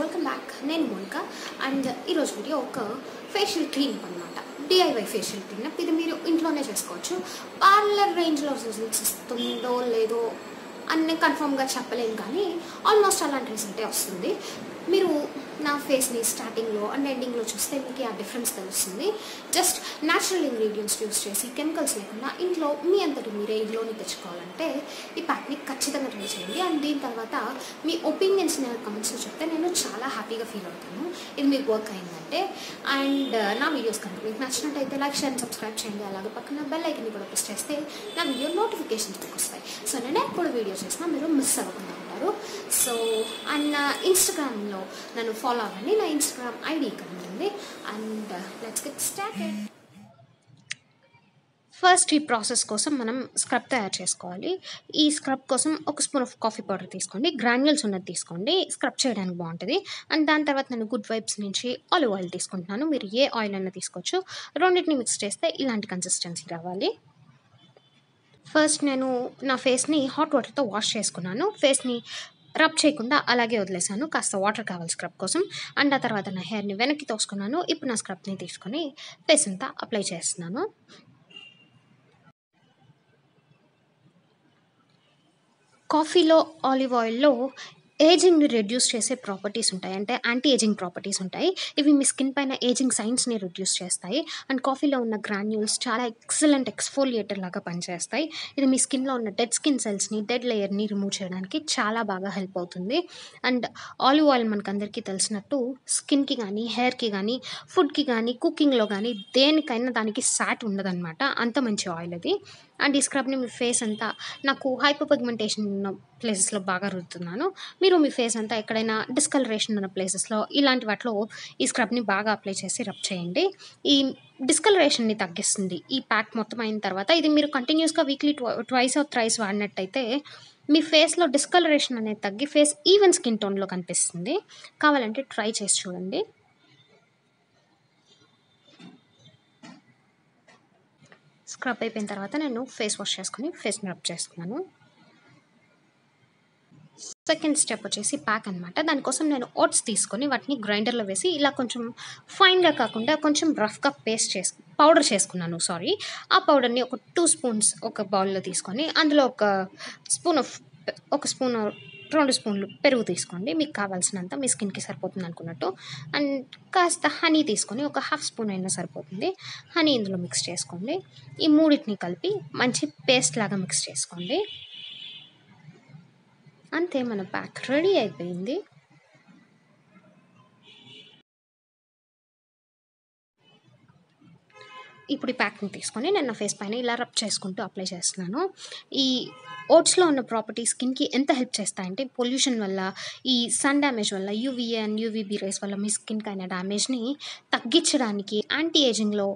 Welcome back నేను Monika. And ఈరోజు video ఒక ఫేషియల్ క్లీన్ అనమాట డిఐవై ఫేషియల్ క్లీన్ ఇది మీరు ఇంట్లోనే చేసుకోవచ్చు. పార్లర్ రేంజ్లో రిజల్ట్స్ ఇస్తుందో లేదో అన్నీ కన్ఫామ్గా కన్ఫర్మ్గా కానీ ఆల్మోస్ట్ అలాంటి రిజల్టే వస్తుంది. మీరు నా ఫేస్ని స్టార్టింగ్లో అండ్ ఎండింగ్లో చూస్తే మీకు ఆ డిఫరెన్స్ తెలుస్తుంది. జస్ట్ న్యాచురల్ ఇంగ్రీడియంట్స్ యూస్ చేసి కెమికల్స్ లేకుండా ఇంట్లో మీ అంతటి మీరే ఇంట్లోని తెచ్చుకోవాలంటే ఈ ప్యాక్ని ఖచ్చితంగా ట్రై చేయండి. అండ్ దీని తర్వాత మీ ఒపీనియన్స్ నేను కమెంట్స్లో చెప్తే నేను చాలా హ్యాపీగా ఫీల్ అవుతాను. ఇది మీకు వర్క్ అయిందంటే. అండ్ uh, నా వీడియోస్ కనుక మీకు నచ్చినట్టయితే లైక్ షేర్ సబ్స్క్రైబ్ చేయండి. అలాగే పక్కన బెల్ ఐకన్ని కూడా ప్రెస్ చేస్తే నా వీడియో నోటిఫికేషన్స్ మీకు వస్తాయి. సో నేను ఎప్పుడు వీడియో చేసినా మీరు మిస్ అవ్వకుండా ఉంటారు సో అండ్ నా ఇన్స్టాగ్రామ్లో నన్ను ఫాలో అవ్వండి. నా ఇన్స్టాగ్రామ్ ఐడి ఇక్కడ ఉంటుంది. And let's get started first ఈ ప్రాసెస్ కోసం మనం స్క్రబ్ తయారు చేసుకోవాలి. ఈ స్క్రబ్ కోసం ఒక స్పూన్ ఆఫ్ కాఫీ పౌడర్ తీసుకోండి. గ్రాన్యుల్స్ ఉన్నది తీసుకోండి. స్క్రబ్ చేయడానికి బాగుంటుంది. అండ్ దాని తర్వాత నేను గుడ్ వైబ్స్ నుంచి ఆలివ్ ఆయిల్ తీసుకుంటున్నాను. మీరు ఏ ఆయిల్ అయినా తీసుకోవచ్చు. రెండింటిని మిక్స్ చేస్తే ఇలాంటి కన్సిస్టెన్సీ రావాలి. ఫస్ట్ నేను నా ఫేస్ని హాట్ వాటర్తో వాష్ చేసుకున్నాను. ఫేస్ని రబ్ చేయకుండా అలాగే వదిలేసాను కాస్త వాటర్ కావాలి స్క్రబ్ కోసం. అండ్ ఆ తర్వాత నా హెయిర్ని వెనక్కి తోసుకున్నాను. ఇప్పుడు నా స్క్రబ్ని తీసుకొని ఫేస్ అంతా అప్లై చేస్తున్నాను. కాఫీలో ఆలివ్ ఆయిల్లో ఏజింగ్ని రెడ్యూస్ చేసే ప్రాపర్టీస్ ఉంటాయి. అంటే యాంటీ ఏజింగ్ ప్రాపర్టీస్ ఉంటాయి. ఇవి మీ స్కిన్ పైన ఏజింగ్ సైన్స్ని రెడ్యూస్ చేస్తాయి. అండ్ కాఫీలో ఉన్న గ్రాన్యూల్స్ చాలా ఎక్సలెంట్ ఎక్స్ఫోలియేటర్ లాగా పనిచేస్తాయి. ఇది మీ స్కిన్లో ఉన్న డెడ్ స్కిన్ సెల్స్ని డెడ్ లేయర్ని రిమూవ్ చేయడానికి చాలా బాగా హెల్ప్ అవుతుంది. అండ్ ఆలివ్ ఆయిల్ మనకు అందరికీ తెలిసినట్టు స్కిన్కి కానీ హెయిర్కి కానీ ఫుడ్కి కానీ కుకింగ్లో కానీ దేనికైనా దానికి సాట్ ఉండదన్నమాట. అంత మంచి ఆయిల్ అది. అండ్ ఈ స్క్రబ్ని మీ ఫేస్ అంతా నాకు హైపర్ పిగ్మెంటేషన్ ఉన్న ప్లేసెస్లో బాగా రుద్దుతున్నాను. మీరు మీ ఫేస్ అంతా ఎక్కడైనా డిస్కలరేషన్ ఉన్న ప్లేసెస్లో ఇలాంటి వాటిలో ఈ స్క్రబ్ని బాగా అప్లై చేసి రబ్ చేయండి. ఈ డిస్కలరేషన్ని తగ్గిస్తుంది. ఈ ప్యాక్ మొత్తం అయిన తర్వాత ఇది మీరు కంటిన్యూస్గా వీక్లీ ట్వైస్ ఆర్ థ్రైస్ వాడినట్టయితే మీ ఫేస్లో డిస్కలరేషన్ అనేది తగ్గి ఫేస్ ఈవెన్ స్కిన్ టోన్లో కనిపిస్తుంది. కావాలంటే ట్రై చేసి చూడండి. స్క్రబ్ అయిపోయిన తర్వాత నేను ఫేస్ వాష్ చేసుకుని ఫేస్ని రబ్ చేసుకున్నాను. సెకండ్ స్టెప్ వచ్చేసి ప్యాక్ అనమాట దానికోసం నేను ఓట్స్ తీసుకొని వాటిని గ్రైండర్లో వేసి ఇలా కొంచెం ఫైన్గా కాకుండా కొంచెం రఫ్గా పేస్ట్ చేసు పౌడర్ చేసుకున్నాను సారీ. ఆ పౌడర్ని ఒక టూ స్పూన్స్ ఒక బౌల్లో తీసుకొని అందులో ఒక స్పూన్ ఆఫ్ ఒక స్పూన్ రెండు స్పూన్లు పెరుగు తీసుకోండి. మీకు కావాల్సినంత మీ స్కిన్కి సరిపోతుంది అనుకున్నట్టు. అండ్ కాస్త హనీ తీసుకొని ఒక హాఫ్ స్పూన్ అయినా సరిపోతుంది. హనీ ఇందులో మిక్స్ చేసుకోండి. ఈ మూడింటిని కలిపి మంచి పేస్ట్ లాగా మిక్స్ చేసుకోండి. అంతే మన ప్యాక్ రెడీ అయిపోయింది. ఇప్పుడు ఈ ప్యాక్ని తీసుకొని నేను నా ఫేస్ పైన ఇలా రబ్ చేసుకుంటూ అప్లై చేస్తున్నాను. ఈ ఓట్స్లో ఉన్న ప్రాపర్టీ స్కిన్కి ఎంత హెల్ప్ చేస్తాయంటే పొల్యూషన్ వల్ల ఈ సన్ డ్యామేజ్ వల్ల యూవీఏ అండ్ యూవీబీ రేస్ వల్ల మీ స్కిన్కి అయిన డ్యామేజ్ని తగ్గించడానికి యాంటీ ఏజింగ్లో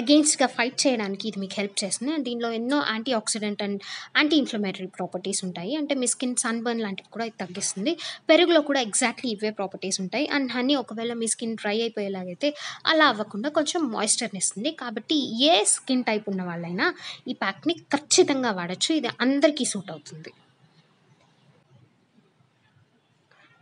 అగెయిన్స్ట్గా ఫైట్ చేయడానికి ఇది మీకు హెల్ప్ చేస్తుంది. అండ్ దీనిలో ఎన్నో antioxidant and anti inflammatory properties ఉంటాయి. అంటే మీ స్కిన్ సన్బర్న్ లాంటివి కూడా ఇది తగ్గిస్తుంది. పెరుగులో కూడా ఎగ్జాక్ట్లీ ఇవే ప్రాపర్టీస్ ఉంటాయి. అండ్ హనీ ఒకవేళ మీ స్కిన్ డ్రై అయిపోయేలాగైతే అలా అవ్వకుండా కొంచెం మాయిశ్చర్ని ఇస్తుంది. కాబట్టి ఏ స్కిన్ టైప్ ఉన్న వాళ్ళైనా ఈ ప్యాక్ని ఖచ్చితంగా వాడచ్చు. ఇది అందరికీ సూట్ అవుతుంది.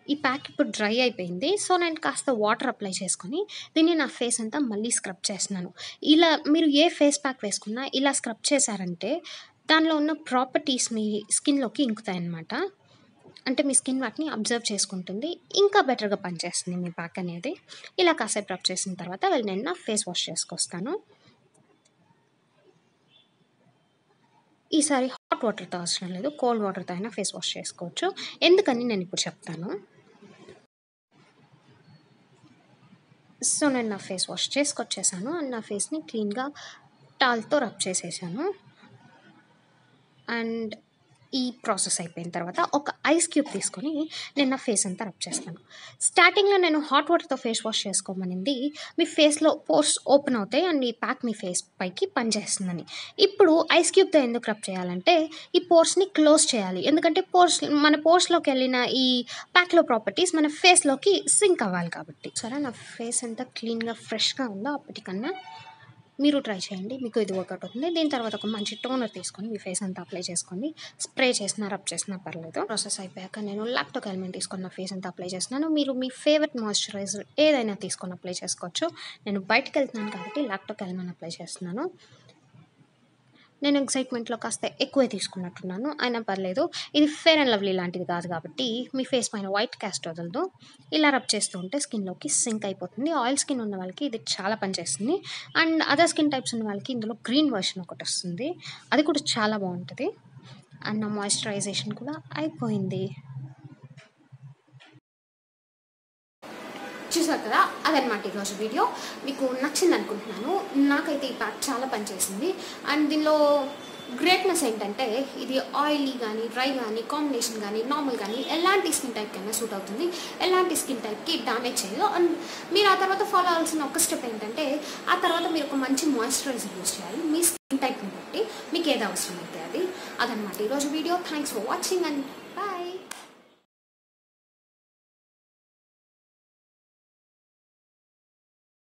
ఈ ప్యాక్ ఇప్పుడు డ్రై అయిపోయింది. సో నేను కాస్త వాటర్ అప్లై చేసుకొని దీన్ని నా ఫేస్ అంతా మళ్ళీ స్క్రబ్ చేస్తున్నాను. ఇలా మీరు ఏ ఫేస్ ప్యాక్ వేసుకున్నా ఇలా స్క్రబ్ చేశారంటే దానిలో ఉన్న ప్రాపర్టీస్ మీ స్కిన్లోకి ఇంకుతాయన్నమాట. అంటే మీ స్కిన్ వాటిని అబ్జర్వ్ చేసుకుంటుంది. ఇంకా బెటర్గా పనిచేస్తుంది మీ ప్యాక్ అనేది. ఇలా కాసేపు రబ్ చేసిన తర్వాత వెళ్ళి నేను నా ఫేస్ వాష్ చేసుకొస్తాను. ఈసారి హాట్ వాటర్తో అవసరం లేదు. కోల్డ్ వాటర్తో అయినా ఫేస్ వాష్ చేసుకోవచ్చు. ఎందుకని నేను ఇప్పుడు చెప్తాను? సో నేను నా ఫేస్ వాష్ చేసుకొచ్చేసాను. అండ్ నా ఫేస్ని క్లీన్గా టాల్తో రబ్ చేసేసాను. అండ్ ఈ ప్రాసెస్ అయిపోయిన తర్వాత ఒక ఐస్ క్యూబ్ తీసుకొని నేను నా ఫేస్ అంతా రబ్ చేస్తాను. స్టార్టింగ్లో నేను హాట్ వాటర్తో ఫేస్ వాష్ చేసుకోమనింది. మీ ఫేస్లో పోర్స్ ఓపెన్ అవుతాయి అండ్ ఈ ప్యాక్ మీ ఫేస్ పైకి పనిచేస్తుందని. ఇప్పుడు ఐస్ క్యూబ్తో ఎందుకు రబ్ చేయాలంటే ఈ పోర్స్ని క్లోజ్ చేయాలి. ఎందుకంటే పోర్స్ మన పోర్స్లోకి వెళ్ళిన ఈ ప్యాక్లో ప్రాపర్టీస్ మన ఫేస్లోకి సింక్ అవ్వాలి కాబట్టి. సరే నా ఫేస్ అంతా క్లీన్గా ఫ్రెష్గా ఉందో అప్పటికన్నా మీరు ట్రై చేయండి. మీకు ఇది వర్కౌట్ అవుతుంది. దీని తర్వాత ఒక మంచి టోనర్ తీసుకొని మీ ఫేస్ అంతా అప్లై చేసుకోండి స్ప్రే చేసినా రబ్ చేసినా పర్లేదు. ప్రాసెస్ అయిపోయాక నేను లాక్టోక్ ఎలిమెంట్ తీసుకొని నా ఫేస్ అంతా అప్లై చేస్తున్నాను. మీరు మీ ఫేవరెట్ మాయిశ్చరైజర్ ఏదైనా తీసుకొని అప్లై చేసుకోవచ్చు. నేను బయటకు వెళ్తున్నాను కాబట్టి లాక్టోక్ ఎలిమెంట్ అప్లై చేస్తున్నాను. నేను ఎక్సైట్మెంట్లో కాస్త ఎక్కువే తీసుకున్నట్టున్నాను. అయినా పర్లేదు ఇది ఫేర్ అండ్ లవ్లీ లాంటిది కాదు కాబట్టి మీ ఫేస్ పైన వైట్ క్యాస్ట్ వదలదు. ఇలా రబ్ చేస్తూ ఉంటే స్కిన్లోకి సింక్ అయిపోతుంది. ఆయిల్ స్కిన్ ఉన్న వాళ్ళకి ఇది చాలా పనిచేస్తుంది అండ్ అదర్ స్కిన్ టైప్స్ ఉన్న వాళ్ళకి ఇందులో గ్రీన్ వర్షన్ ఒకటి వస్తుంది. అది కూడా చాలా బాగుంటుంది. అండ్ నా మాయిశ్చరైజేషన్ కూడా అయిపోయింది. చూసారు కదా? అదనమాట ఈరోజు వీడియో. మీకు నచ్చింది అనుకుంటున్నాను. నాకైతే ఈ ప్యాక్ చాలా పనిచేసింది. అండ్ దీనిలో గ్రేట్నెస్ ఏంటంటే ఇది ఆయిలీ కానీ డ్రై కానీ కాంబినేషన్ కానీ నార్మల్ కానీ ఎలాంటి స్కిన్ టైప్కైనా సూట్ అవుతుంది. ఎలాంటి స్కిన్ టైప్కి డ్యామేజ్ చేయదు. అండ్ మీరు ఆ తర్వాత ఫాలో అవ్వాల్సిన ఒక స్టెప్ ఏంటంటే ఆ తర్వాత మీరు ఒక మంచి మాయిశ్చరైజర్ యూస్ చేయాలి. మీ స్కిన్ టైప్ని బట్టి మీకు ఏది అవసరం అయితే అది. అదనమాట ఈరోజు video. Thanks for watching and